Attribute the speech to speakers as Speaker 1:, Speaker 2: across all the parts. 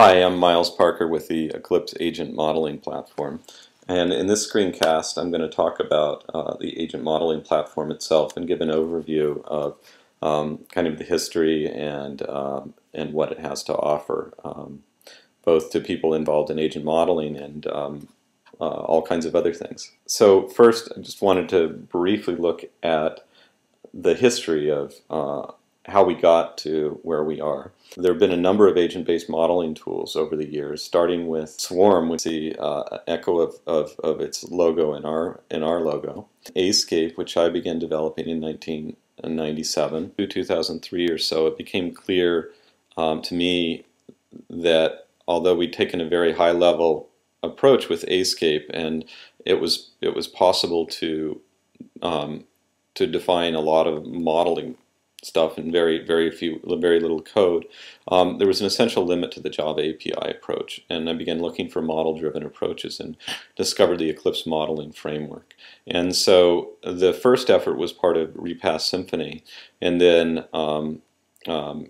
Speaker 1: Hi, I'm Miles Parker with the Eclipse Agent Modeling Platform. And in this screencast, I'm going to talk about uh, the agent modeling platform itself and give an overview of um, kind of the history and, um, and what it has to offer, um, both to people involved in agent modeling and um, uh, all kinds of other things. So first, I just wanted to briefly look at the history of uh, how we got to where we are. There have been a number of agent-based modeling tools over the years, starting with Swarm, which is the uh, echo of, of, of, its logo in our, in our logo. Ascape, which I began developing in 1997. To 2003 or so, it became clear um, to me that although we'd taken a very high-level approach with Ascape, and it was, it was possible to um, to define a lot of modeling stuff and very very few very little code um, there was an essential limit to the Java API approach. And I began looking for model driven approaches and discovered the Eclipse modeling framework. And so the first effort was part of Repast Simphony. And then um, um,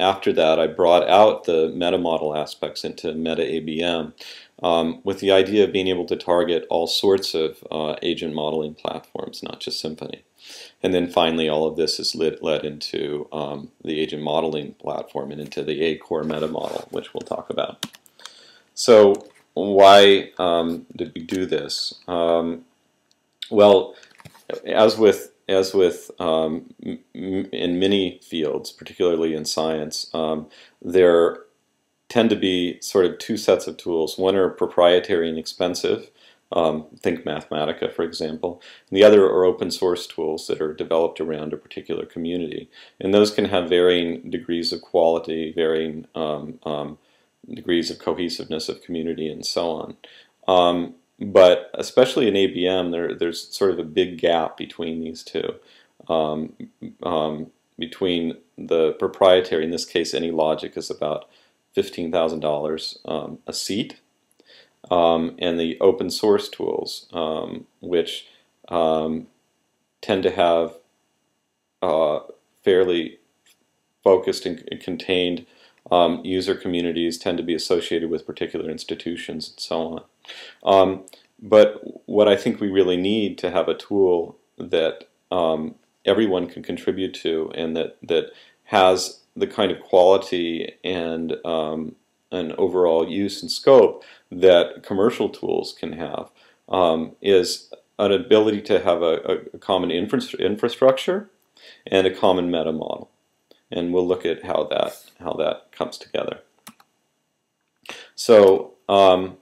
Speaker 1: after that I brought out the meta model aspects into meta ABM um, with the idea of being able to target all sorts of uh, agent modeling platforms not just Simphony and then finally, all of this is led, led into um, the agent modeling platform and into the A-Core meta model, which we'll talk about. So why um, did we do this? Um, well, as with as with um, in many fields, particularly in science, um, there tend to be sort of two sets of tools. One are proprietary and expensive, um, think Mathematica, for example. And the other are open source tools that are developed around a particular community. And those can have varying degrees of quality, varying um, um, degrees of cohesiveness of community, and so on. Um, but especially in ABM, there, there's sort of a big gap between these two. Um, um, between the proprietary, in this case, AnyLogic is about $15,000 a seat um, and the open source tools, um, which um, tend to have uh, fairly focused and contained um, user communities, tend to be associated with particular institutions and so on. Um, but what I think we really need to have a tool that um, everyone can contribute to and that, that has the kind of quality and um, and overall use and scope that commercial tools can have um, is an ability to have a, a common infra infrastructure and a common meta model. And we'll look at how that, how that comes together. So um,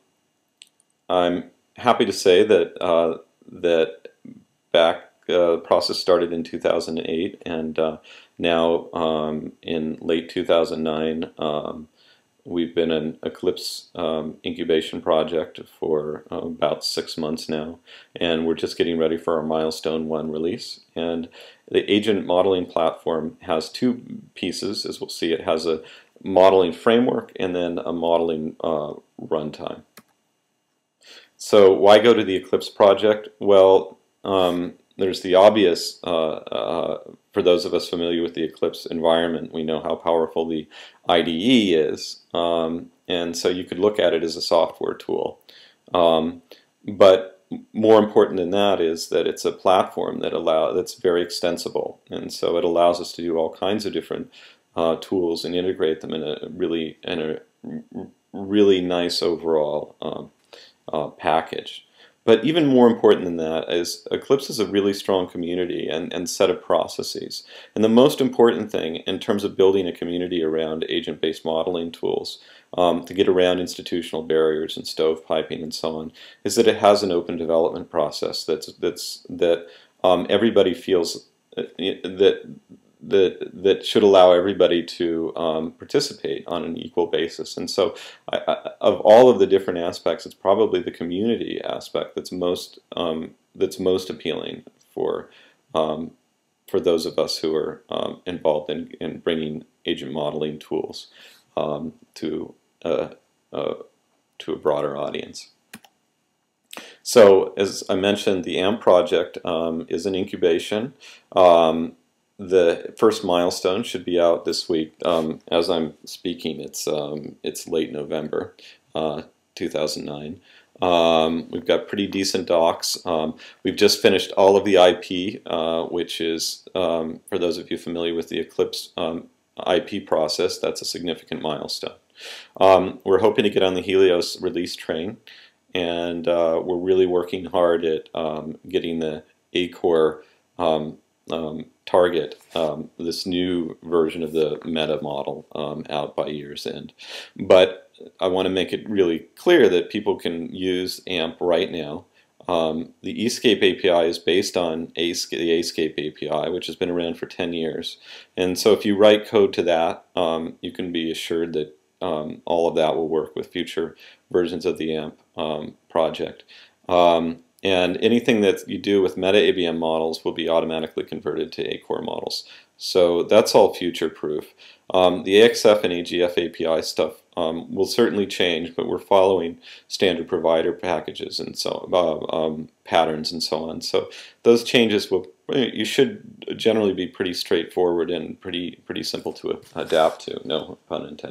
Speaker 1: I'm happy to say that, uh, that back uh, process started in 2008 and uh, now um, in late 2009 um, We've been an Eclipse um, incubation project for uh, about six months now, and we're just getting ready for our milestone one release. And the agent modeling platform has two pieces, as we'll see. It has a modeling framework and then a modeling uh, runtime. So why go to the Eclipse project? Well, um, there's the obvious, uh, uh, for those of us familiar with the Eclipse environment, we know how powerful the IDE is, um, and so you could look at it as a software tool. Um, but more important than that is that it's a platform that allow that's very extensible, and so it allows us to do all kinds of different uh, tools and integrate them in a really in a really nice overall um, uh, package. But even more important than that is Eclipse is a really strong community and, and set of processes. And the most important thing in terms of building a community around agent-based modeling tools um, to get around institutional barriers and stovepiping and so on is that it has an open development process that's, that's, that um, everybody feels uh, that that that should allow everybody to um, participate on an equal basis. And so, I, I, of all of the different aspects, it's probably the community aspect that's most um, that's most appealing for um, for those of us who are um, involved in, in bringing agent modeling tools um, to a, a, to a broader audience. So, as I mentioned, the AMP project um, is an incubation. Um, the first milestone should be out this week. Um, as I'm speaking, it's um, it's late November, uh, 2009. Um, we've got pretty decent docs. Um, we've just finished all of the IP, uh, which is, um, for those of you familiar with the Eclipse um, IP process, that's a significant milestone. Um, we're hoping to get on the Helios release train, and uh, we're really working hard at um, getting the ACORE target, this new version of the meta model, out by year's end. But I want to make it really clear that people can use AMP right now. Um, the Escape API is based on the Ascape API, which has been around for 10 years. And so if you write code to that, um, you can be assured that um, all of that will work with future versions of the AMP um, project. Um, and anything that you do with meta ABM models will be automatically converted to ACORE models. So that's all future proof. Um, the AXF and AGF API stuff um, will certainly change, but we're following standard provider packages and so uh, um, patterns and so on. So those changes will you should generally be pretty straightforward and pretty pretty simple to adapt to. No pun intended.